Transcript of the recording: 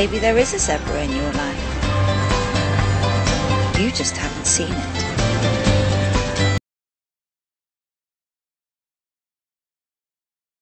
maybe there is a zebra in your life. You just haven't seen it.